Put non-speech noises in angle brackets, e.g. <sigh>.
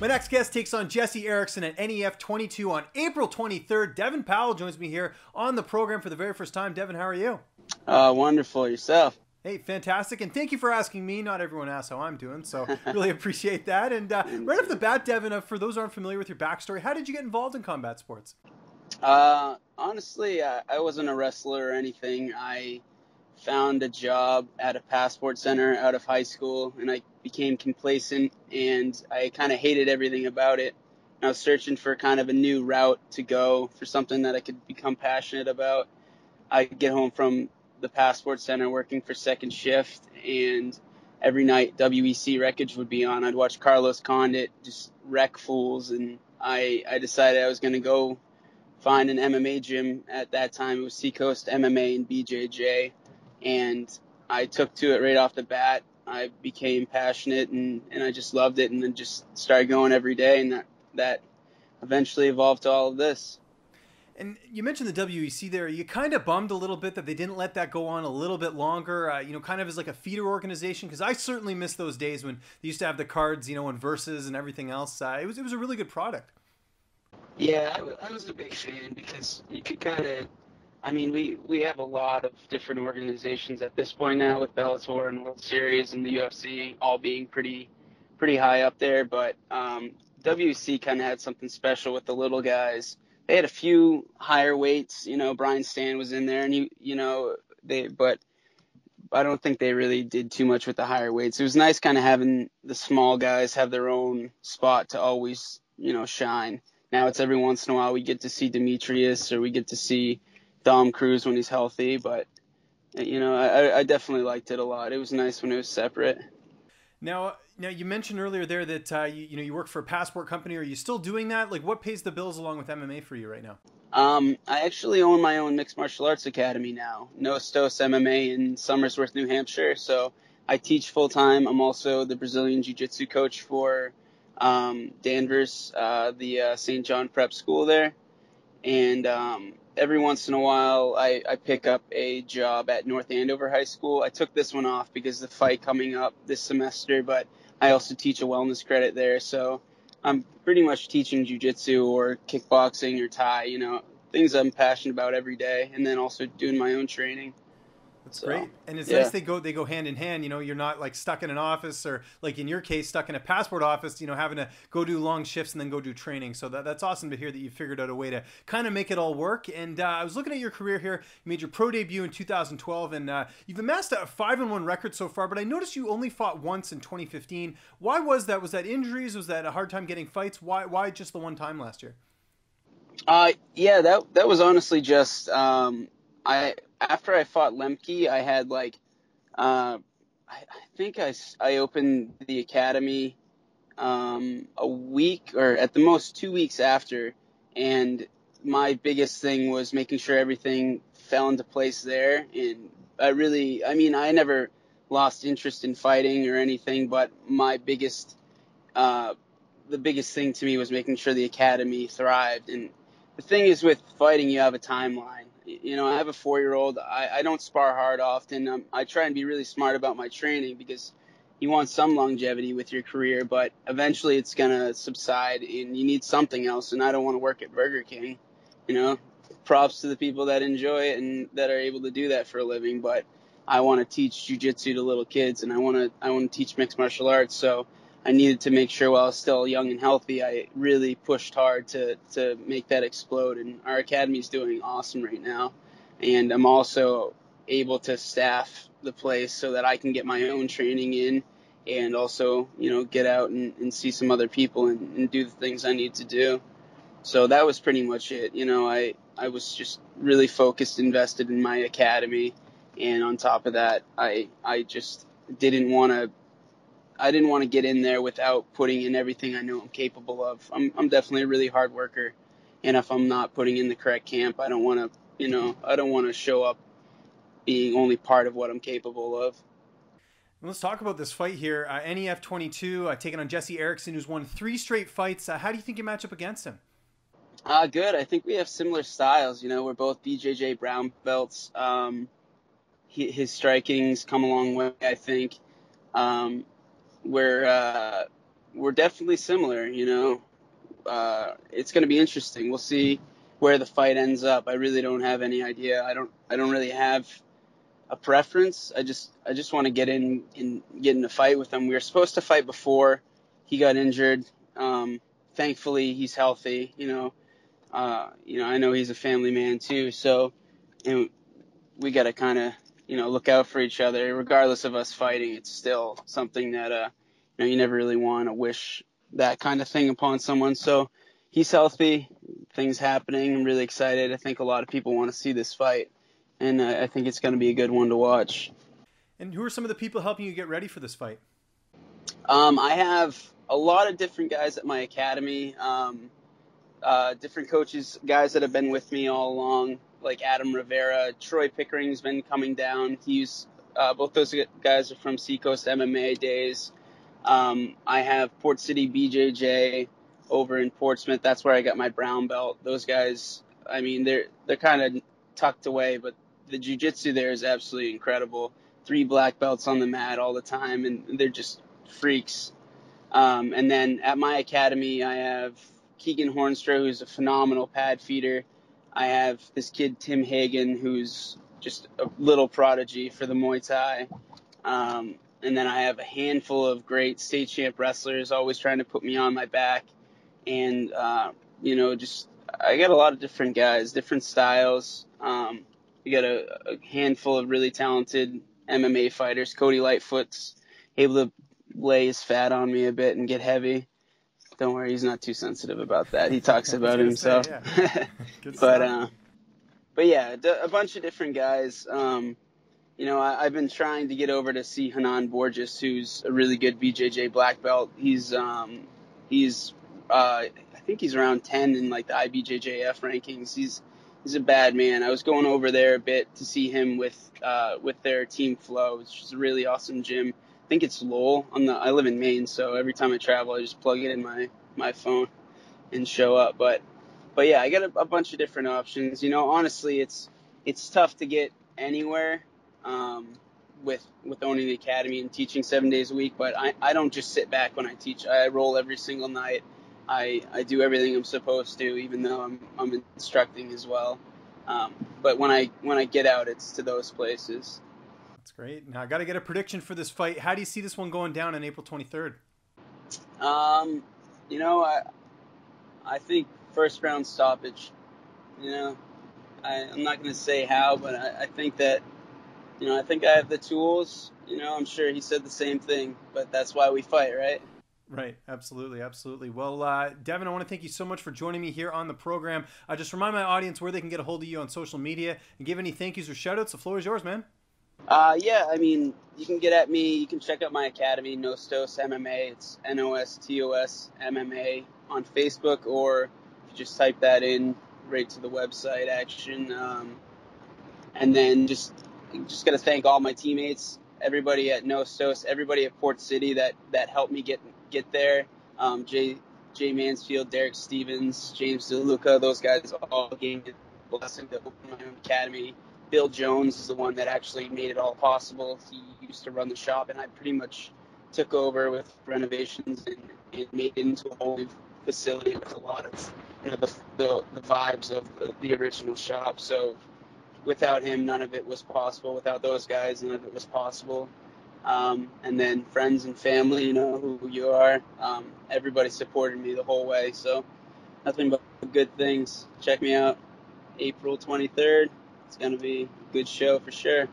My next guest takes on Jesse Erickson at NEF 22 on April 23rd. Devin Powell joins me here on the program for the very first time. Devin, how are you? Uh, wonderful. Yourself? Hey, fantastic. And thank you for asking me. Not everyone asks how I'm doing, so <laughs> really appreciate that. And uh, right off the bat, Devin, uh, for those who aren't familiar with your backstory, how did you get involved in combat sports? Uh, honestly, I, I wasn't a wrestler or anything. I found a job at a passport center out of high school and I became complacent and I kind of hated everything about it. I was searching for kind of a new route to go for something that I could become passionate about. I get home from the passport center working for second shift and every night WEC WrekCage would be on. I'd watch Carlos Condit just wreck fools and I, I decided I was going to go find an MMA gym at that time. It was Seacoast MMA and BJJ and I took to it right off the bat. I became passionate and, and I just loved it and then just started going every day and that, that eventually evolved to all of this. And you mentioned the WEC there. You kind of bummed a little bit that they didn't let that go on a little bit longer, uh, you know, kind of as like a feeder organization. Because I certainly miss those days when they used to have the cards, you know, and Versus and everything else. Uh, it was it was a really good product. Yeah, I, I was a big fan because you could kind of I mean, we, we have a lot of different organizations at this point now with Bellator and World Series and the UFC all being pretty pretty high up there. But um, WC kind of had something special with the little guys. They had a few higher weights. You know, Brian Stann was in there, and you you know they but I don't think they really did too much with the higher weights. It was nice kind of having the small guys have their own spot to always you know shine. Now it's every once in a while we get to see Demetrious or we get to see Dom Cruz when he's healthy, but you know, I, I definitely liked it a lot. It was nice when it was separate. Now, now you mentioned earlier there that uh, you, you know you work for a passport company. Are you still doing that? Like, what pays the bills along with MMA for you right now? Um, I actually own my own mixed martial arts academy now, Nostos MMA in Somersworth, New Hampshire. So I teach full time. I'm also the Brazilian Jiu Jitsu coach for um, Danvers, uh, the uh, St. John Prep School there, and um, every once in a while I, I pick up a job at North Andover High School. I took this one off because the fight coming up this semester, but I also teach a wellness credit there, so I'm pretty much teaching jujitsu or kickboxing or Thai, you know, things I'm passionate about every day, and then also doing my own training. That's so, great, and it's yeah. nice they go they go hand in hand. You know, you're not like stuck in an office or like in your case stuck in a passport office. You know, having to go do long shifts and then go do training. So that, that's awesome to hear that you figured out a way to kind of make it all work. And uh, I was looking at your career here. You made your pro debut in 2012, and uh, you've amassed a five and one record so far. But I noticed you only fought once in 2015. Why was that? Was that injuries? Was that a hard time getting fights? Why why just the one time last year? Uh, yeah, that that was honestly just um, I after I fought Lemke, I had like, uh, I, think I, I opened the academy um, a week or at the most two weeks after, and my biggest thing was making sure everything fell into place there. And I really, I mean, I never lost interest in fighting or anything, but my biggest, uh, the biggest thing to me was making sure the academy thrived. And the thing is with fighting, you have a timeline you know, I have a four year old. I, I don't spar hard often. Um, I try and be really smart about my training because you want some longevity with your career, but eventually it's going to subside and you need something else. And I don't want to work at Burger King. You know, props to the people that enjoy it and that are able to do that for a living. But I want to teach jujitsu to little kids and I want to, I want to teach mixed martial arts. So I needed to make sure while I was still young and healthy, I really pushed hard to, to make that explode. And our academy is doing awesome right now. And I'm also able to staff the place so that I can get my own training in and also, you know, get out and, and see some other people and, and do the things I need to do. So that was pretty much it. You know, I, I was just really focused, invested in my academy. And on top of that, I, I just didn't want to I didn't want to get in there without putting in everything I know I'm capable of. I'm I'm definitely a really hard worker, and if I'm not putting in the correct camp, I don't want to, you know, I don't want to show up being only part of what I'm capable of. Let's talk about this fight here. Uh, NEF 22 uh, taking on Jesse Erickson, who's won three straight fights. Uh, how do you think you match up against him? Uh, good. I think we have similar styles. You know, we're both BJJ brown belts. Um, he, his striking's come a long way, I think. Um, where uh, we're definitely similar. You know, uh, it's going to be interesting. We'll see where the fight ends up. I really don't have any idea. I don't. I don't really have a preference. I just. I just want to get in and get in a fight with him. We were supposed to fight before he got injured. Um, thankfully, he's healthy. You know. Uh, you know, I know he's a family man too. So, and we got to kind of you know look out for each other. Regardless of us fighting it's still something that uh you know you never really want to wish that kind of thing upon someone. So he's healthy things happening i'm really excited. I think a lot of people want to see this fight and uh, i think it's going to be a good one to watch. And who are some of the people helping you get ready for this fight? Um, i have a lot of different guys at my academy um, uh, different coaches guys that have been with me all along like Adam Rivera. Troy Pickering's been coming down. He's uh, both those guys are from Seacoast MMA days. Um, I have Port City BJJ over in Portsmouth. That's where I got my brown belt. Those guys, I mean, they're they're kind of tucked away, but the jujitsu there is absolutely incredible. Three black belts on the mat all the time, and they're just freaks. Um, and then at my academy, I have Keegan Hornstra, who's a phenomenal pad feeder. I have this kid Tim Hagen, who's just a little prodigy for the Muay Thai. Um, and then I have a handful of great state champ wrestlers, always trying to put me on my back. And uh, you know, just I got a lot of different guys, different styles. Um, we got a, a handful of really talented MMA fighters. Cody Lightfoot's able to lay his fat on me a bit and get heavy. Don't worry, he's not too sensitive about that. He <laughs> talks about himself. Say, yeah. <laughs> but uh, but yeah, a bunch of different guys. Um, you know, I, have been trying to get over to see Hanan Borges, who's a really good BJJ black belt. He's um, he's uh, I think he's around ten in like the IBJJF rankings. He's he's a bad man. I was going over there a bit to see him with uh, with their team flow, which is a really awesome gym think it's Lowell. On the I live in Maine, so every time I travel, I just plug it in my my phone and show up. But but yeah, I got a, a bunch of different options. You know, honestly, it's it's tough to get anywhere um, with with owning the academy and teaching seven days a week. But I, I don't just sit back when I teach. I roll every single night. I, I do everything I'm supposed to, even though I'm, I'm instructing as well. Um, but when I when I get out, it's to those places. That's great. Now I got to get a prediction for this fight. How do you see this one going down on April 23rd? Um, you know, I I think first round stoppage. You know, I, I'm not going to say how, but I, I think that you know I think I have the tools. You know, I'm sure he said the same thing, but that's why we fight, right? Right, absolutely, absolutely. Well, uh, Devin, I want to thank you so much for joining me here on the program. I uh, just remind my audience where they can get a hold of you on social media and give any thank yous or shout outs. The floor is yours, man. Uh, yeah, I mean, you can get at me. You can check out my academy, Nostos MMA. It's N O S T O S MMA on Facebook, or you just type that in right to the website action. Um, and then just just got to thank all my teammates, everybody at Nostos, everybody at Port City that that helped me get get there. Um, Jay Jay Mansfield, Derek Stevens, James DeLuca, those guys all gave me the blessing to open my own academy. Bill Jones is the one that actually made it all possible. He used to run the shop, and I pretty much took over with renovations and, and made it into a whole new facility with a lot of you know, the, the, the vibes of the, the original shop. So without him, none of it was possible. Without those guys, none of it was possible. Um, and then friends and family, you know who you are. Um, everybody supported me the whole way. So nothing but good things. Check me out April 23rd. It's going to be a good show for sure.